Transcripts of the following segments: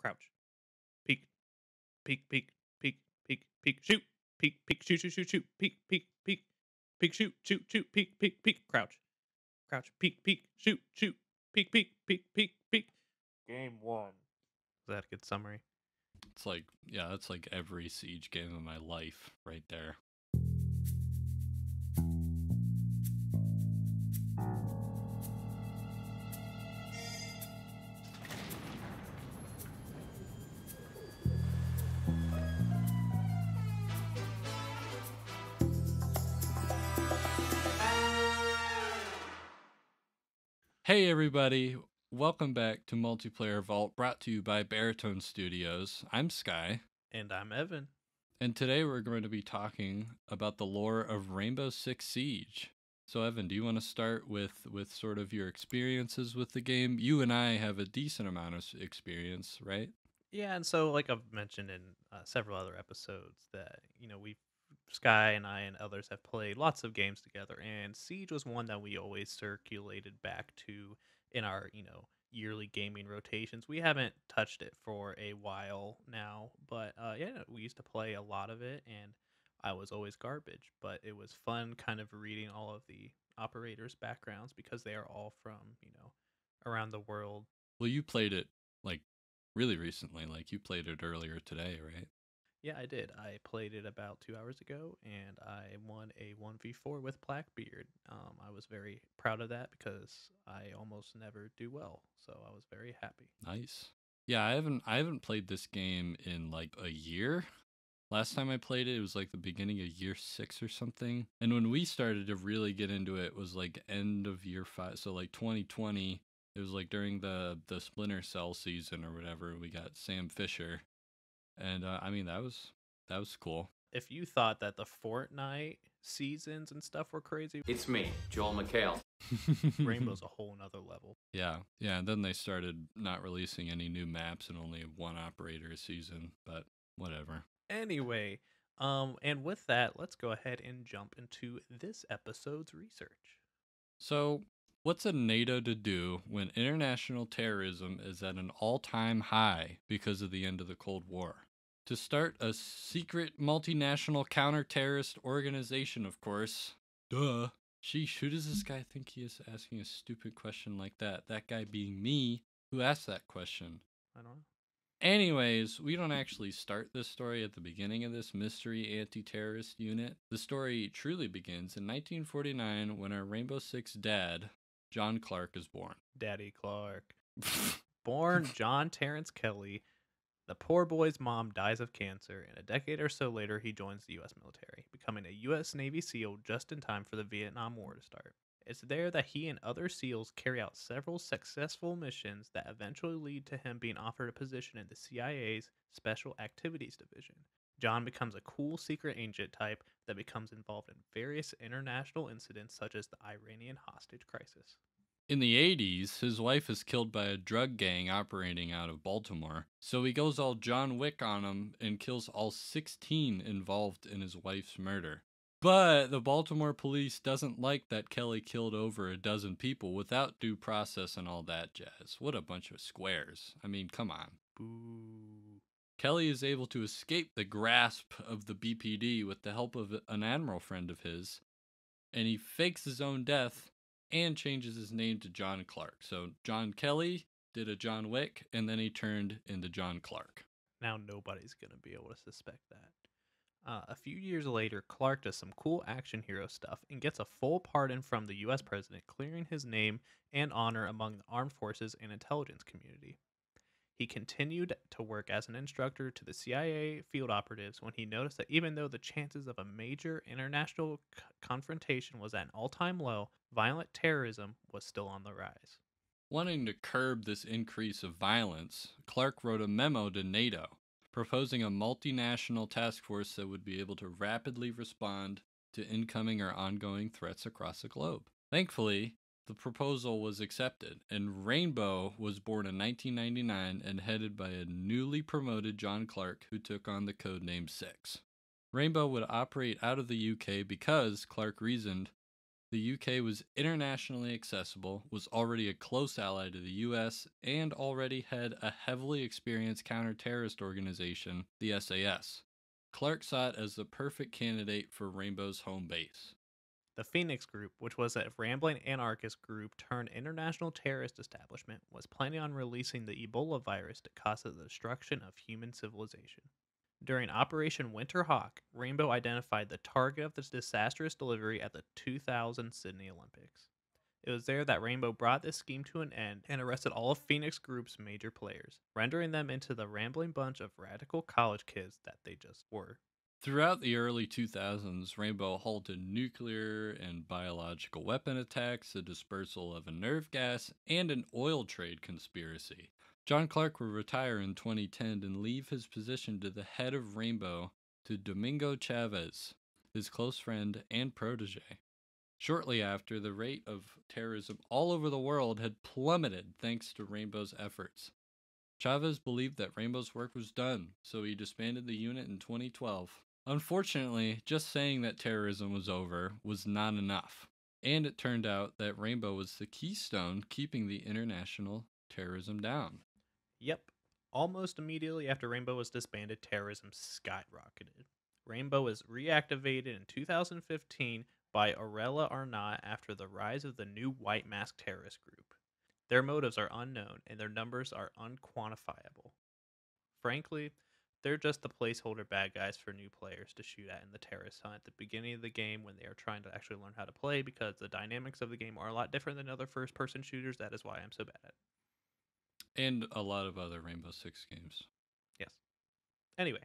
crouch, peek, peek, peek, peek, peek, peek, shoot, peek, peek, shoot, shoot, shoot, shoot, peek, peek, peek, peek, shoot, shoot, shoot, peek, peek, peek, crouch, crouch, peek, peek, shoot, shoot, peek, peek, peek, peek, peek. Game one. Is that a good summary? It's like, yeah, that's like every siege game of my life right there. Hey, everybody. Welcome back to Multiplayer Vault, brought to you by Bearitone Studios. I'm Sky, And I'm Evan. and today we're going to be talking about the lore of Rainbow Six Siege. So, Evan, do you want to start with with sort of your experiences with the game? You and I have a decent amount of experience, right? Yeah, and so like I've mentioned in uh, several other episodes that you know we, Sky and I and others have played lots of games together, and Siege was one that we always circulated back to in our you know yearly gaming rotations. We haven't touched it for a while now, but uh, yeah, we used to play a lot of it, and I was always garbage, but it was fun kind of reading all of the operators' backgrounds because they are all from you know around the world Well, you played it like really recently, like you played it earlier today, right? Yeah, I did. I played it about two hours ago, and I won a one v four with Blackbeard. Um, I was very proud of that because I almost never do well, so I was very happy. Nice. Yeah, I haven't I haven't played this game in like a year. Last time I played it, it was like the beginning of year six or something. And when we started to really get into it was like end of year five. So like 2020, it was like during the the Splinter Cell season or whatever. We got Sam Fisher, and uh, I mean that was that was cool. If you thought that the Fortnite seasons and stuff were crazy, It's me, Joel McHale. Rainbow's a whole nother level. Yeah, yeah. And then they started not releasing any new maps and only one operator a season. But whatever. Anyway, um, and with that, let's go ahead and jump into this episode's research. So, what's a NATO to do when international terrorism is at an all time high because of the end of the Cold War? To start a secret multinational counter terrorist organization, of course. Duh. Sheesh, who does this guy think he is asking a stupid question like that? That guy being me, who asked that question. I don't know. Anyways, we don't actually start this story at the beginning of this mystery anti terrorist unit. The story truly begins in 1949 when our Rainbow Six dad, John Clark, is born. Daddy Clark. Born John Terrence Kelly, the poor boy's mom dies of cancer, and a decade or so later, he joins the U.S. military, becoming a U.S. Navy SEAL just in time for the Vietnam War to start. It's there that he and other SEALs carry out several successful missions that eventually lead to him being offered a position in the CIA's Special Activities Division. John becomes a cool secret agent type that becomes involved in various international incidents such as the Iranian hostage crisis. In the 80s, his wife is killed by a drug gang operating out of Baltimore, so he goes all John Wick on them and kills all 16 involved in his wife's murder. But the Baltimore police doesn't like that Kelly killed over a dozen people without due process and all that jazz. What a bunch of squares. I mean, come on. Boo. Kelly is able to escape the grasp of the BPD with the help of an admiral friend of his, and he fakes his own death and changes his name to John Clark. So John Kelly did a John Wick, and then he turned into John Clark. Now nobody's going to be able to suspect that. Uh, a few years later, Clark does some cool action hero stuff and gets a full pardon from the US president, clearing his name and honor among the armed forces and intelligence community. He continued to work as an instructor to the CIA field operatives when he noticed that even though the chances of a major international c- confrontation was at an all time low, violent terrorism was still on the rise. Wanting to curb this increase of violence, Clark wrote a memo to NATO proposing a multinational task force that would be able to rapidly respond to incoming or ongoing threats across the globe. Thankfully, the proposal was accepted, and Rainbow was born in 1999 and headed by a newly promoted John Clark who took on the codename Six. Rainbow would operate out of the UK because, Clark reasoned, The UK was internationally accessible, was already a close ally to the US, and already had a heavily experienced counter terrorist organization, the SAS. Clark saw it as the perfect candidate for Rainbow's home base. The Phoenix Group, which was a rambling anarchist group turned international terrorist establishment, was planning on releasing the Ebola virus to cause the destruction of human civilization. During Operation Winter Hawk, Rainbow identified the target of this disastrous delivery at the 2000 Sydney Olympics. It was there that Rainbow brought this scheme to an end and arrested all of Phoenix Group's major players, rendering them into the rambling bunch of radical college kids that they just were. Throughout the early 2000s, Rainbow halted nuclear and biological weapon attacks, the dispersal of a nerve gas, and an oil trade conspiracy. John Clark would retire in 2010 and leave his position to the head of Rainbow to Domingo Chavez, his close friend and protege. Shortly after, the rate of terrorism all over the world had plummeted thanks to Rainbow's efforts. Chavez believed that Rainbow's work was done, so he disbanded the unit in 2012. Unfortunately, just saying that terrorism was over was not enough, and it turned out that Rainbow was the keystone keeping the international terrorism down. Yep. Almost immediately after Rainbow was disbanded, terrorism skyrocketed. Rainbow was reactivated in 2015 by Aurella Arnott after the rise of the new white mask terrorist group. Their motives are unknown and their numbers are unquantifiable. Frankly, they're just the placeholder bad guys for new players to shoot at in the terrorist hunt at the beginning of the game when they are trying to actually learn how to play because the dynamics of the game are a lot different than other first person shooters. That is why I'm so bad at it. And a lot of other Rainbow Six games. Yes. Anyway,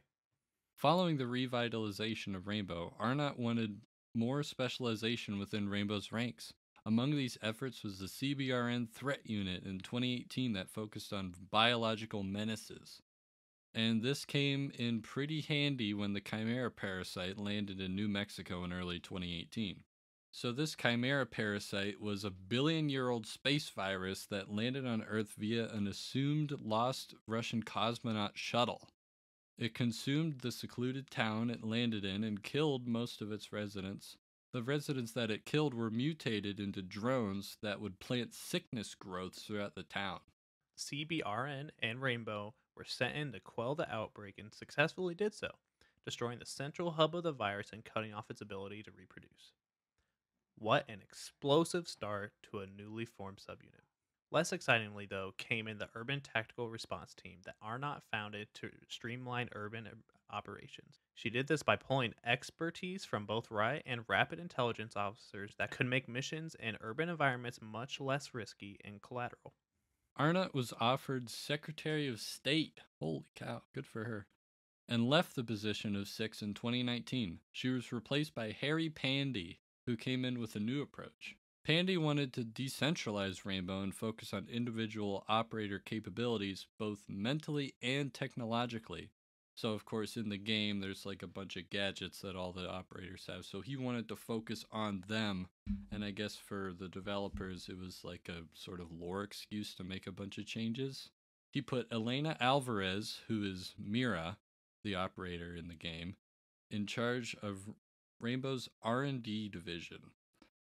Following the revitalization of Rainbow, Arnott wanted more specialization within Rainbow's ranks. Among these efforts was the CBRN Threat Unit in 2018 that focused on biological menaces. And this came in pretty handy when the Chimera parasite landed in New Mexico in early 2018. So, this Chimera parasite was a billion year old space virus that landed on Earth via an assumed lost Russian cosmonaut shuttle. It consumed the secluded town it landed in and killed most of its residents. The residents that it killed were mutated into drones that would plant sickness growths throughout the town. CBRN and Rainbow were sent in to quell the outbreak and successfully did so, destroying the central hub of the virus and cutting off its ability to reproduce. What an explosive start to a newly formed subunit. Less excitingly, though, came in the Urban Tactical Response Team that Arnott founded to streamline urban operations. She did this by pulling expertise from both Riot and Rapid Intelligence officers that could make missions in urban environments much less risky and collateral. Arnott was offered Secretary of State. Holy cow, good for her. And left the position of six in 2019. She was replaced by Harry Pandey, who came in with a new approach. Pandey wanted to decentralize Rainbow and focus on individual operator capabilities, both mentally and technologically. So, of course, in the game, there's like a bunch of gadgets that all the operators have. So, he wanted to focus on them. And I guess for the developers, it was like a sort of lore excuse to make a bunch of changes. He put Elena Alvarez, who is Mira, the operator in the game, in charge of Rainbow's R&D division,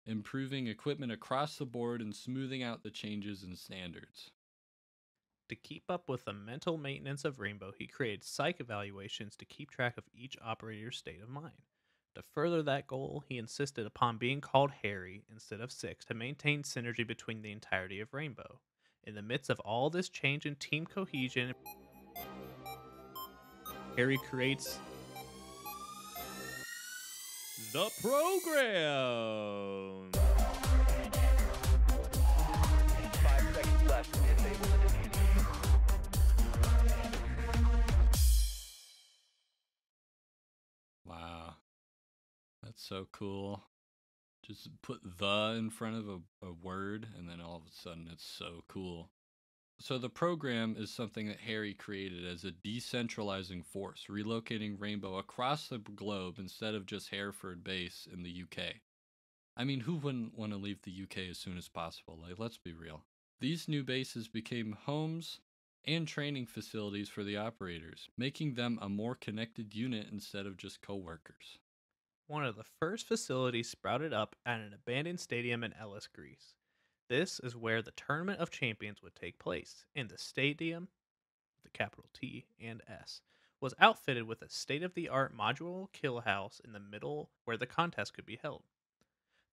improving equipment across the board and smoothing out the changes in standards. To keep up with the mental maintenance of Rainbow, he created psych evaluations to keep track of each operator's state of mind. To further that goal, he insisted upon being called Harry instead of Six to maintain synergy between the entirety of Rainbow. In the midst of all this change in team cohesion, Harry creates the program. That's so cool. Just put the in front of a, a word, and then all of a sudden it's so cool. So, the program is something that Harry created as a decentralizing force, relocating Rainbow across the globe instead of just Hereford base in the UK. I mean, who wouldn't want to leave the UK as soon as possible? Like, let's be real. These new bases became homes and training facilities for the operators, making them a more connected unit instead of just co workers. One of the first facilities sprouted up at an abandoned stadium in Ellis, Greece. This is where the Tournament of Champions would take place, and the stadium, the capital T and S, was outfitted with a state of the art modular kill house in the middle where the contest could be held.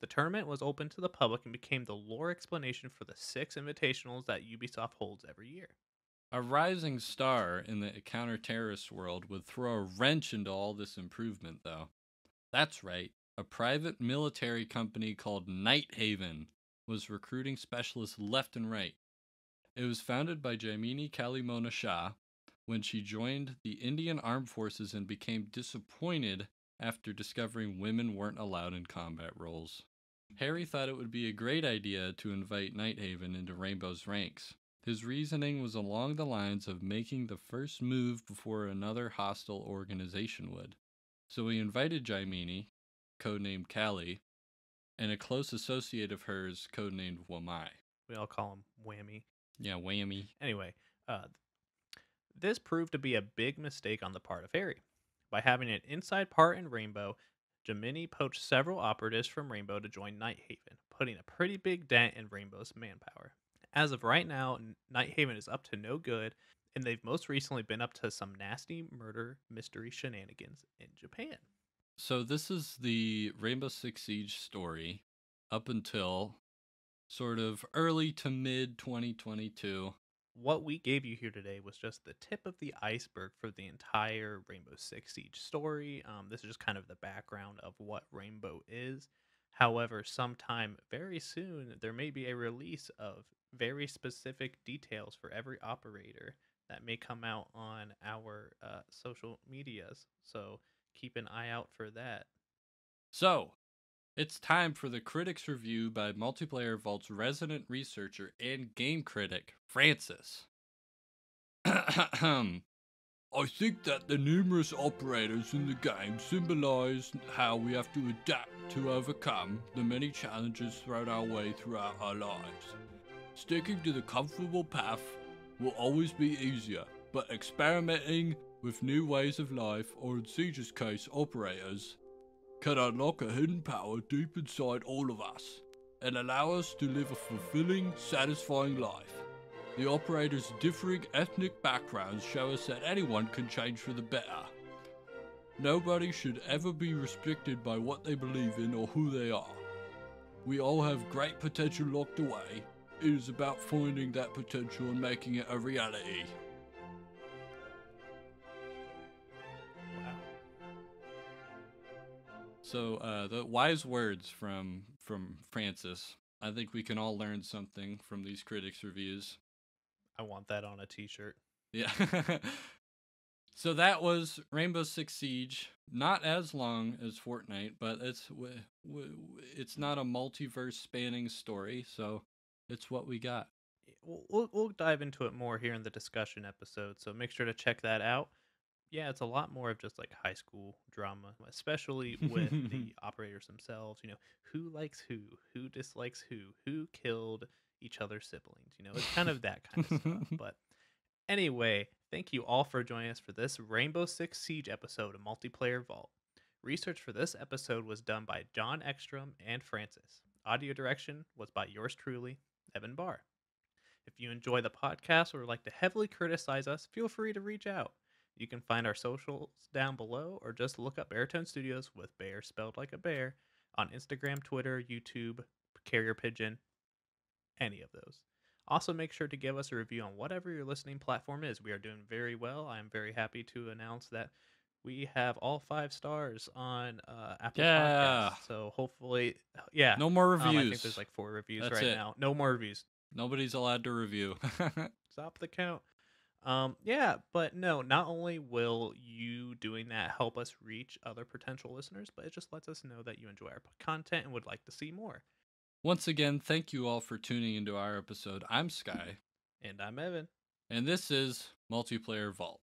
The tournament was open to the public and became the lore explanation for the six invitationals that Ubisoft holds every year. A rising star in the counter terrorist world would throw a wrench into all this improvement, though. That's right, a private military company called Nighthaven was recruiting specialists left and right. It was founded by Jaimini Kalimohan Shah when she joined the Indian Armed Forces and became disappointed after discovering women weren't allowed in combat roles. Harry thought it would be a great idea to invite Nighthaven into Rainbow's ranks. His reasoning was along the lines of making the first move before another hostile organization would. So we invited Jaimini, codenamed Kali, and a close associate of hers, codenamed Wamai. We all call him Whammy. Yeah, whammy. Anyway, uh, this proved to be a big mistake on the part of Harry. By having an inside part in Rainbow, Jaimini poached several operatives from Rainbow to join Nighthaven, putting a pretty big dent in Rainbow's manpower. As of right now, Nighthaven is up to no good, and they've most recently been up to some nasty murder mystery shenanigans in Japan. So this is the Rainbow Six Siege story up until sort of early to mid 2022. What we gave you here today was just the tip of the iceberg for the entire Rainbow Six Siege story. Um, this is just kind of the background of what Rainbow is. However, sometime very soon, there may be a release of very specific details for every operator that may come out on our uh, social medias. So keep an eye out for that. So, it's time for the critics review by Multiplayer Vault's resident researcher and game critic, Francis. I think that the numerous operators in the game symbolize how we have to adapt to overcome the many challenges thrown our way throughout our lives. Sticking to the comfortable path will always be easier, but experimenting with new ways of life, or in Siege's case, operators, can unlock a hidden power deep inside all of us and allow us to live a fulfilling, satisfying life. The operators' differing ethnic backgrounds show us that anyone can change for the better. Nobody should ever be restricted by what they believe in or who they are. We all have great potential locked away. Is about finding that potential and making it a reality. Wow. So, uh, the wise words from from Francis. I think we can all learn something from these critics' reviews. I want that on a t shirt. Yeah. so that was Rainbow Six Siege. Not as long as Fortnite, but it's it's not a multiverse spanning story, so it's what we got. Eh, we'll, we'll, we'll dive into it more here in the discussion episode, so make sure to check that out. Yeah, it's a lot more of just like high school drama, especially with the operators themselves. You know, who likes who, who dislikes who, who killed each other's siblings. You know, it's kind of that kind of stuff. But anyway, thank you all for joining us for this Rainbow Six Siege episode of Multiplayer Vault. Research for this episode was done by John Ekstrom and Francis. Audio direction was by yours truly, Evan Barr. If you enjoy the podcast or would like to heavily criticize us, feel free to reach out. You can find our socials down below or just look up Bearitone Studios with bear spelled like a bear on Instagram, Twitter, YouTube, Carrier Pigeon, any of those. Also, make sure to give us a review on whatever your listening platform is. We are doing very well. I am very happy to announce that we have all five stars on uh, Apple Yeah. Podcasts. So hopefully, yeah. No more Um, I think there's like four reviews That's right it. now. No more reviews. Nobody's allowed to review. Stop the count. Um, yeah, but no, not only will you doing that help us reach other potential listeners, but it just lets us know that you enjoy our content and would like to see more. Once again, thank you all for tuning into our episode. I'm Sky, And I'm Evan. and this is Multiplayer Vault.